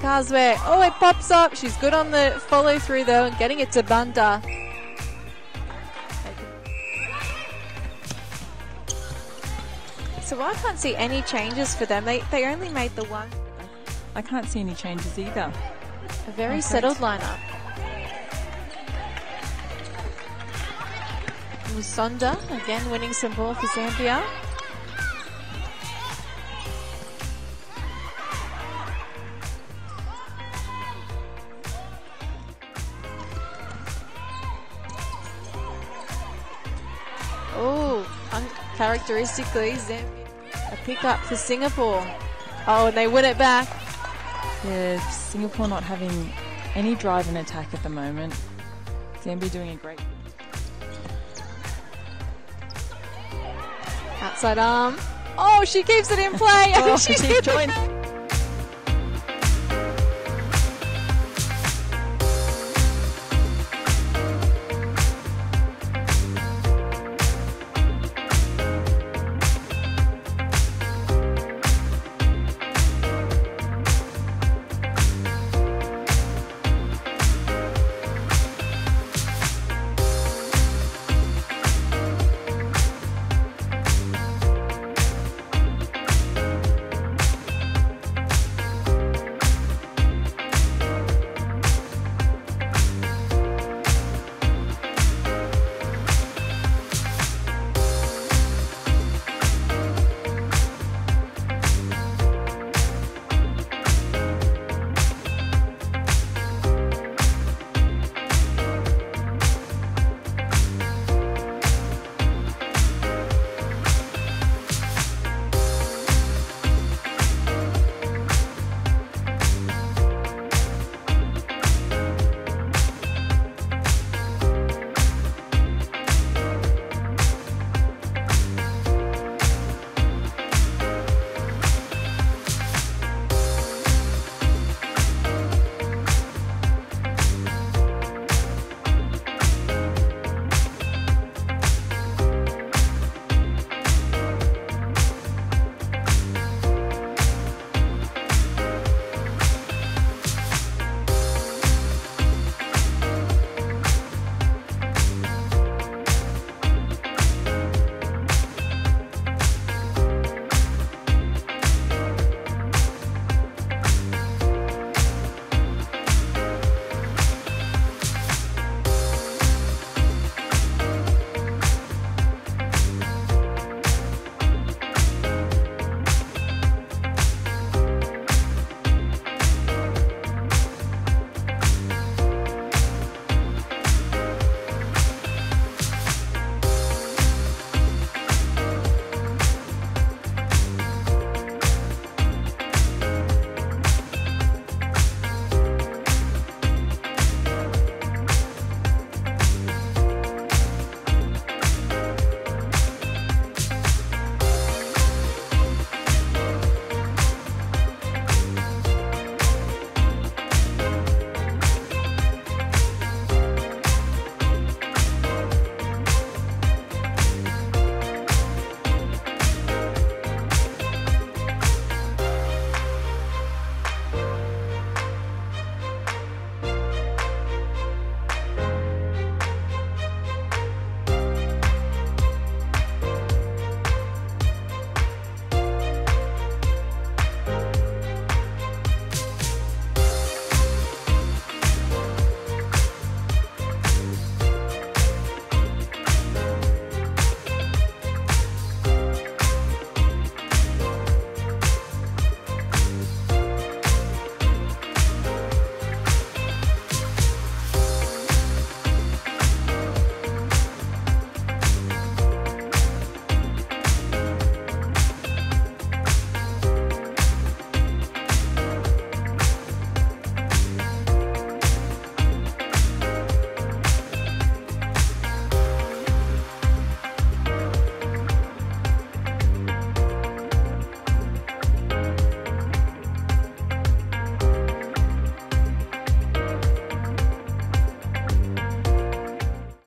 Casware. Oh, it pops up. She's good on the follow through though and getting it to Bunda. So I can't see any changes for them. They they only made the one. I can't see any changes either. A very settled lineup. Musonda again winning some ball for Zambia. Uncharacteristically, Zambia. A pick up for Singapore. Oh, and they win it back. Yeah, Singapore not having any drive and attack at the moment. Zambia doing a great. Outside arm. Oh, she keeps it in play. Oh, She's she net.